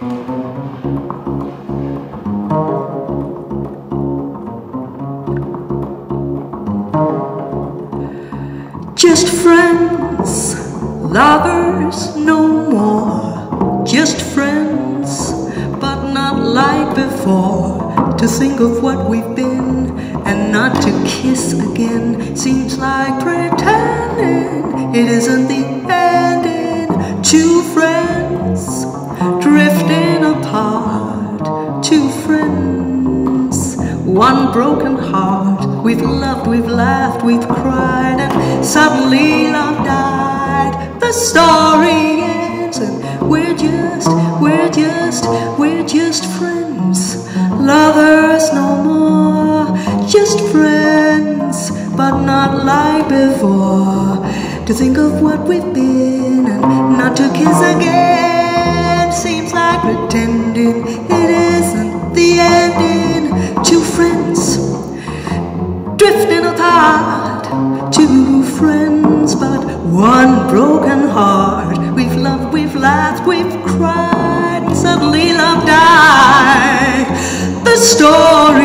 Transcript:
Just friends, lovers no more. Just friends, but not like before. To think of what we've been and not to kiss again seems like pretending it isn't the one broken heart. We've loved, we've laughed, we've cried, and suddenly love died. The story ends, and we're just, we're just, we're just friends. Lovers no more, just friends, but not like before. To think of what we've been and not to kiss again drifting apart. Two friends, but one broken heart. We've loved, we've laughed, we've cried, and suddenly love died. The story.